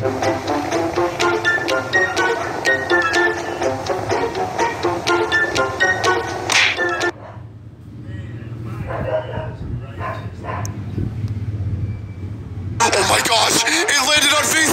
Oh my gosh, it landed on V3!